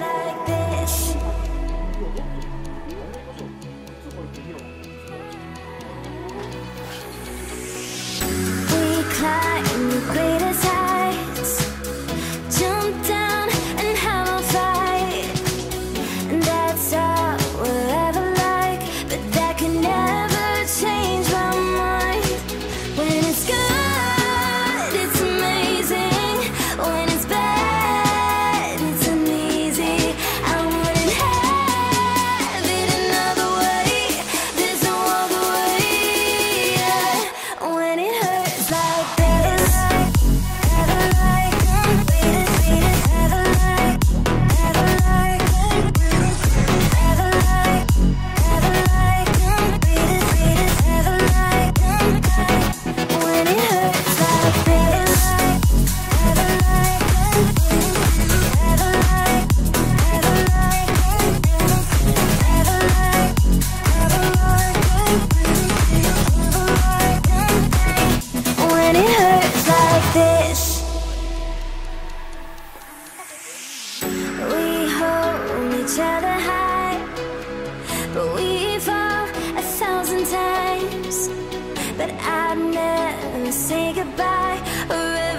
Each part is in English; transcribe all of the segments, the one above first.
like this. We climb. sadness, say goodbye.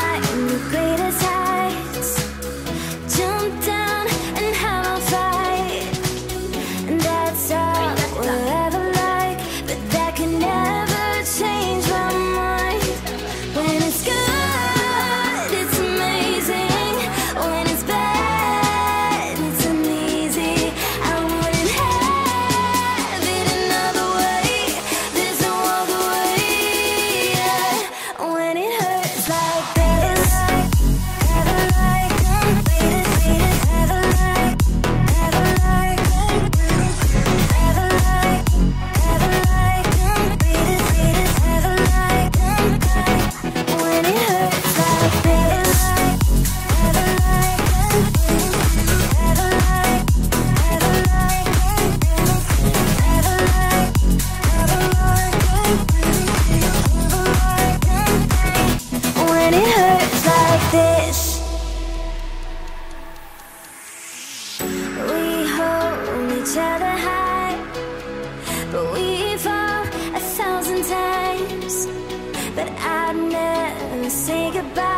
my that I'd never say goodbye.